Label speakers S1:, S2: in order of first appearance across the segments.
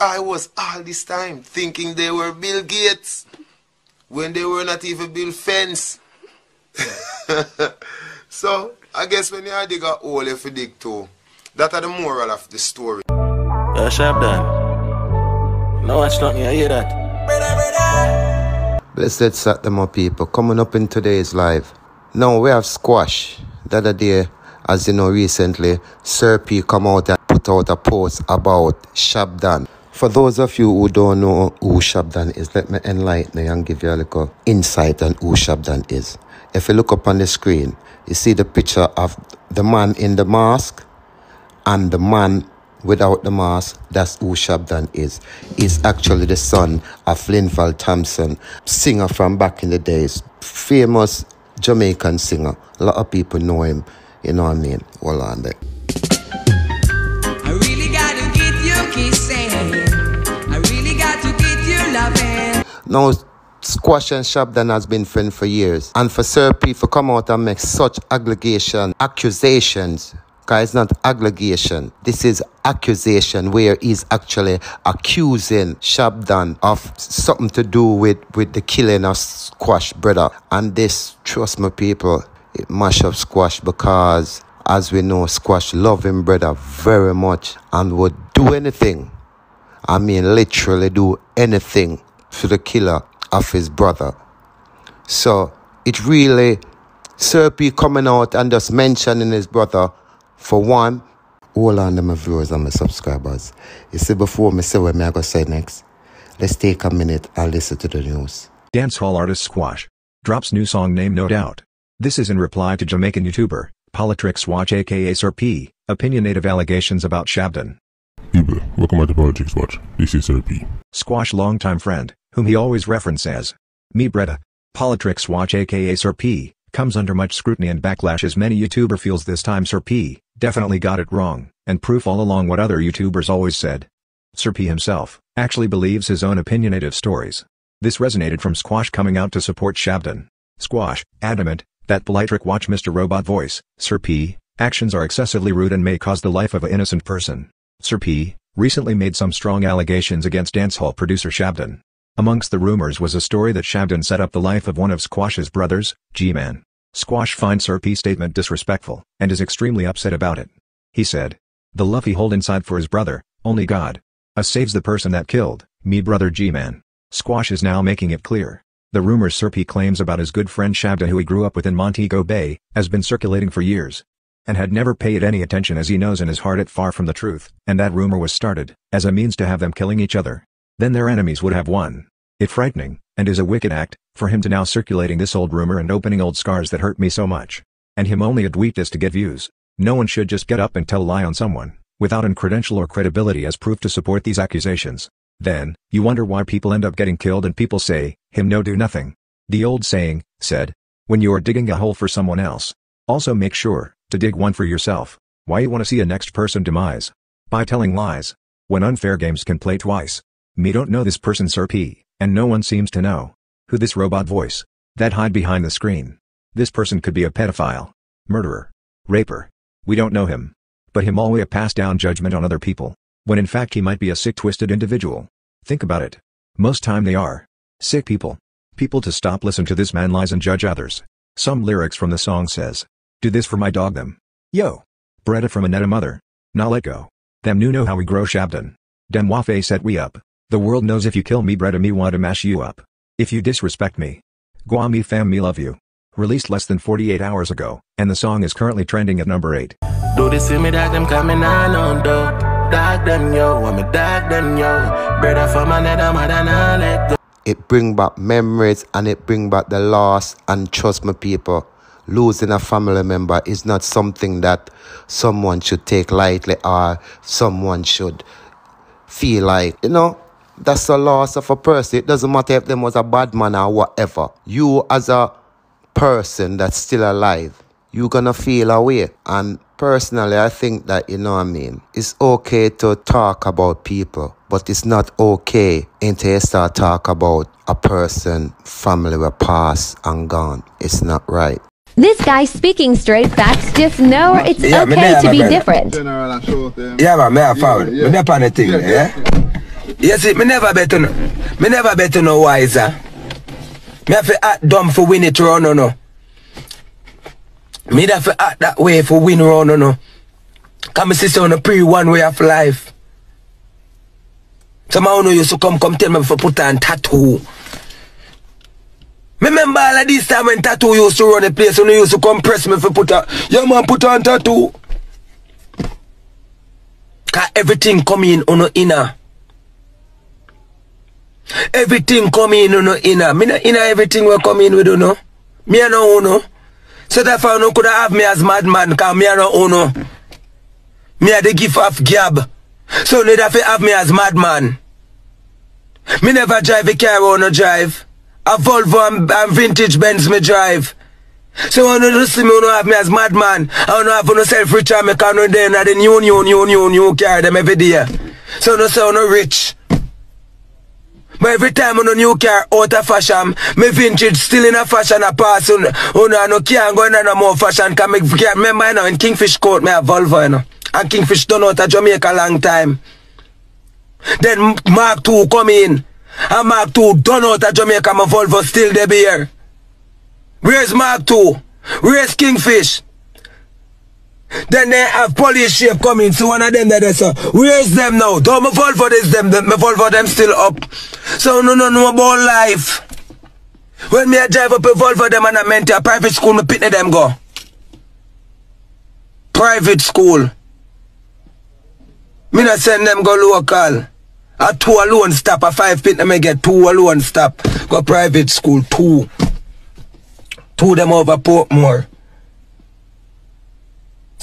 S1: I was all this time thinking they were Bill Gates when they were not even Bill Fence. so I guess when you dig a hole, if you dig too. That are the moral of the story.
S2: Yeah, sharp done. No, watch nothing, I hear that.
S3: Blessed set them up people coming up in today's live. Now we have squash. The other day, as you know recently, Sir P come out and put out a post about Shabdon. For those of you who don't know who Shabdon is, let me enlighten you and give you a little insight on who Shabdon is. If you look up on the screen, you see the picture of the man in the mask and the man without the mask, that's who Shabdon is. He's actually the son of Linval Thompson, singer from back in the days, famous Jamaican singer. A lot of people know him, you know what I mean? Hold on there. Now, Squash and Shabdon has been friends for years. And for Sir P to come out and make such allegation, accusations Guys, not allegation. This is accusation where he's actually accusing Shabdon of something to do with, with the killing of Squash, brother. And this, trust me, people, it mash up Squash because, as we know, Squash love him, brother, very much and would do anything. I mean, literally do anything for the killer of his brother. So, it really, Sir P coming out and just mentioning his brother for one, All on to my viewers and my subscribers. You see, before me say what me I go say next, let's take a minute and listen to the news.
S4: Dancehall artist Squash drops new song name No Doubt. This is in reply to Jamaican YouTuber, Politrix Watch aka Sir P, opinionative allegations about Shabdon.
S5: People, welcome back to Politrix Watch. This is Sir P.
S4: Squash longtime friend, whom he always references as me Bretta. Politrix Watch aka Sir P, comes under much scrutiny and backlash as many YouTuber feels this time Sir P, definitely got it wrong, and proof all along what other YouTubers always said. Sir P himself, actually believes his own opinionative stories. This resonated from Squash coming out to support Shabdon. Squash, adamant, that Politrix watch Mr. Robot voice, Sir P, actions are excessively rude and may cause the life of an innocent person. Sir P, recently made some strong allegations against dancehall producer Shabdon. Amongst the rumors was a story that Shabdon set up the life of one of Squash's brothers, G-Man. Squash finds Sir P's statement disrespectful, and is extremely upset about it. He said, The love he hold inside for his brother, only God. Us saves the person that killed, me brother G-Man. Squash is now making it clear. The rumors Sir P claims about his good friend Shabdon who he grew up with in Montego Bay, has been circulating for years. And had never paid any attention as he knows in his heart it far from the truth, and that rumor was started, as a means to have them killing each other. Then their enemies would have won. It frightening, and is a wicked act, for him to now circulating this old rumor and opening old scars that hurt me so much. And him only a this to get views. No one should just get up and tell a lie on someone, without an credential or credibility as proof to support these accusations. Then, you wonder why people end up getting killed and people say, him no do nothing. The old saying, said, when you are digging a hole for someone else, also make sure, to dig one for yourself. Why you want to see a next person demise? By telling lies. When unfair games can play twice. Me don't know this person Sir P. And no one seems to know. Who this robot voice. That hide behind the screen. This person could be a pedophile. Murderer. Raper. We don't know him. But him always pass down judgment on other people. When in fact he might be a sick twisted individual. Think about it. Most time they are. Sick people. People to stop listen to this man lies and judge others. Some lyrics from the song says. Do this for my dog them. Yo. Bretta from Anetta mother. Now let go. Them new know how we grow Shabdon. Dem wa wafe set we up. The world knows if you kill me Bretta me want to mash you up. If you disrespect me. Guami fam me love you. Released less than 48 hours ago, and the song is currently trending at number 8.
S2: Do this to me, dog them coming on on though. Dog them yo, want me dog them yo. Brother for my net, I'm not let go.
S3: It bring back memories and it bring back the loss and trust me people. Losing a family member is not something that someone should take lightly or someone should feel like, you know, that's the loss of a person. It doesn't matter if them was a bad man or whatever. You as a person that's still alive, you're gonna feel away. And personally, I think that, you know what I mean, it's okay to talk about people, but it's not okay until you start talk about a person, family were passed and gone. It's not right.
S6: This guy speaking straight facts. Just know it's
S7: Yeah, me
S6: okay
S7: there,
S6: to
S7: my
S6: be
S7: brother.
S6: different.
S7: Yeah, man, me a forward. Me there on the thing, yeah? Eh? See, me never better on, me never bet on no wiser. Me have to act dumb for win it round, no, no. Me have to act that way for win round, no, no. Come see on a pre one way of life. Some of you used to come, come tell me I put on tattoo. Me remember all of this time when tattoo used to run the place and you used to come press me I put on, yeah man, put on tattoo. Cause everything come in on the inner. Everything come in on the inner. Me no inner everything will come in with you know. Me no uno. So therefore no could have me as madman cause me no uno. Me a the gift of gab. So need have to have me as madman. Me never drive a car on no drive. A Volvo and, and vintage Benz me drive. So when you see me, you have me as madman. I don't have no self-rich and me can no then the new, new, new, new, new car them every day. So no say no rich. But every time on a new car out of fashion, me vintage still in a fashion a pass. On, on, oh, on, no can't go in no more fashion. Can me, can't remember, you know, in Kingfish Court, me a Volvo, you know. And Kingfish done out of Jamaica long time. Then Mark 2 come in. And Mark 2 done out of Jamaica, my Volvo still there be here. Where's Mark 2? Where's Kingfish? Then they have police shape coming, so one of them that they say, where's them now? Don't my Volvo is them, them, my Volvo them still up. So no no no about life. When me a drive up a Volvo them and I meant a private school, me pitney them go. Private school. Me not send them go local. A two alone stop, a five pit me get two alone stop. Go private school, two. Two them over Portmore.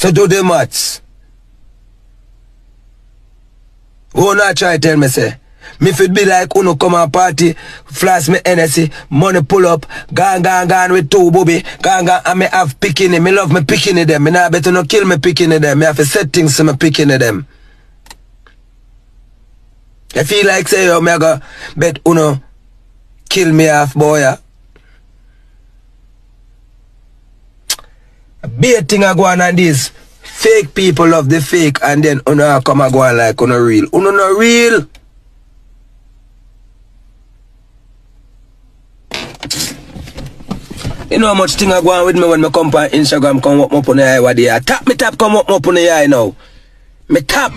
S7: So do the maths. Who not try tell me say? Me fit be like uno come and party, flash me energy, money pull up, gone gone gone with two booby, gone gone and me have picking me love me picking them, me not better no kill me picking them, me have to set things to me picking them. I feel like say yo me go bet uno kill me half boy. yeah. Big I go on and this fake people love the fake and then uno come and go on like uno real. Uno no real. You know how much thing I go on with me when me come on Instagram come up on the eye they. Tap me tap come up on the eye now. Me tap.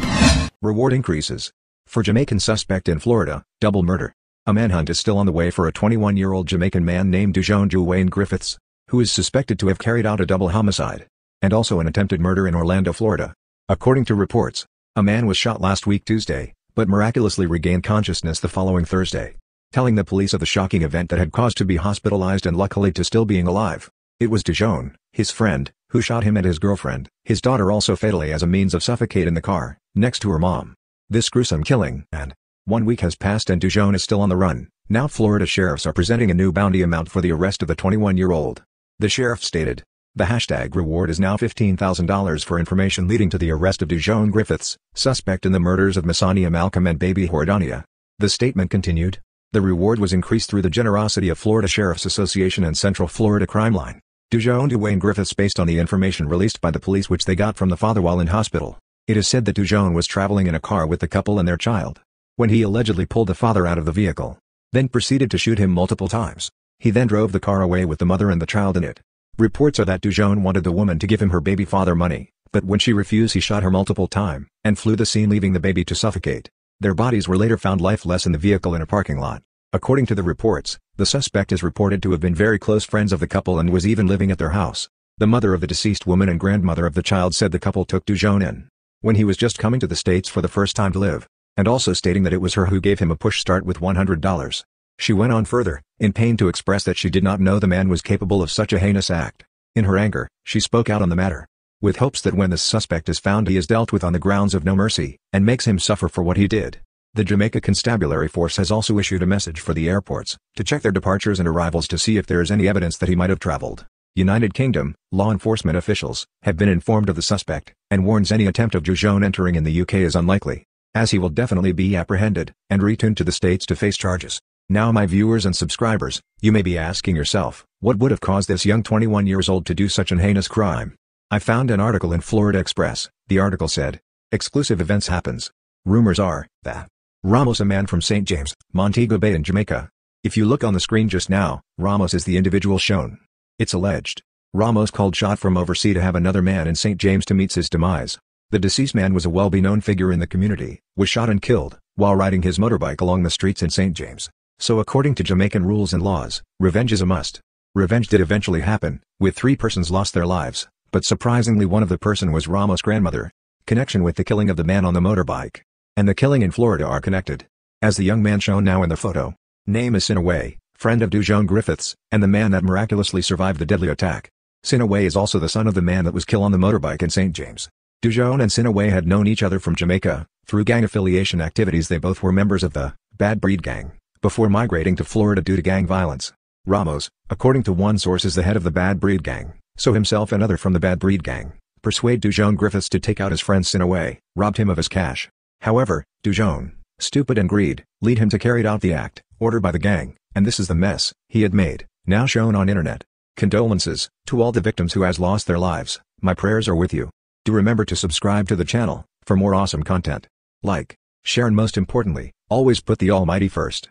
S4: Reward increases. For Jamaican suspect in Florida, double murder. A manhunt is still on the way for a 21-year-old Jamaican man named Doujon Wayne Griffiths, who is suspected to have carried out a double homicide, and also an attempted murder in Orlando, Florida. According to reports, a man was shot last week Tuesday, but miraculously regained consciousness the following Thursday, telling the police of the shocking event that had caused to be hospitalized and luckily to still being alive. It was Doujon, his friend, who shot him and his girlfriend, his daughter also fatally as a means of suffocate in the car, next to her mom. This gruesome killing, and one week has passed and Doujon is still on the run. Now Florida sheriffs are presenting a new bounty amount for the arrest of the 21-year-old. The sheriff stated, the hashtag reward is now $15,000 for information leading to the arrest of Doujon Griffiths, suspect in the murders of Masania Malcolm and Baby Jordania. The statement continued, the reward was increased through the generosity of Florida Sheriff's Association and Central Florida Crime Line. Doujon Duwayne Griffiths based on the information released by the police which they got from the father while in hospital. It is said that Doujon was traveling in a car with the couple and their child. When he allegedly pulled the father out of the vehicle. Then proceeded to shoot him multiple times. He then drove the car away with the mother and the child in it. Reports are that Doujon wanted the woman to give him her baby father money, but when she refused he shot her multiple time, and flew the scene leaving the baby to suffocate. Their bodies were later found lifeless in the vehicle in a parking lot. According to the reports, the suspect is reported to have been very close friends of the couple and was even living at their house. The mother of the deceased woman and grandmother of the child said the couple took Doujon in when he was just coming to the States for the first time to live, and also stating that it was her who gave him a push start with $100. She went on further, in pain to express that she did not know the man was capable of such a heinous act. In her anger, she spoke out on the matter. With hopes that when the suspect is found he is dealt with on the grounds of no mercy, and makes him suffer for what he did. The Jamaica Constabulary Force has also issued a message for the airports, to check their departures and arrivals to see if there is any evidence that he might have traveled. United Kingdom, law enforcement officials, have been informed of the suspect, and warns any attempt of Doujon entering in the UK is unlikely, as he will definitely be apprehended, and returned to the States to face charges. Now my viewers and subscribers, you may be asking yourself, what would have caused this young 21 years old to do such an heinous crime? I found an article in Florida Express, the article said, exclusive events happens. Rumors are, that Ramos a man from St. James, Montego Bay in Jamaica. If you look on the screen just now, Ramos is the individual shown. It's alleged. Ramos called shot from overseas to have another man in St. James to meet his demise. The deceased man was a well-known figure in the community, was shot and killed, while riding his motorbike along the streets in St. James. So according to Jamaican rules and laws, revenge is a must. Revenge did eventually happen, with three persons lost their lives, but surprisingly one of the person was Ramos' grandmother. Connection with the killing of the man on the motorbike. And the killing in Florida are connected. As the young man shown now in the photo. Name is Sinaway, friend of Doujon Griffiths, and the man that miraculously survived the deadly attack. Sinaway is also the son of the man that was killed on the motorbike in St. James. Doujon and Sinaway had known each other from Jamaica, through gang affiliation activities they both were members of the Bad Breed Gang, before migrating to Florida due to gang violence. Ramos, according to one source is the head of the Bad Breed Gang, so himself and other from the Bad Breed Gang, persuade Doujon Griffiths to take out his friend Sinaway, robbed him of his cash. However, Doujon, stupid and greed, lead him to carry out the act, ordered by the gang, and this is the mess he had made, now shown on internet. Condolences, to all the victims who has lost their lives, my prayers are with you. Do remember to subscribe to the channel, for more awesome content. Like, share and most importantly, always put the Almighty first.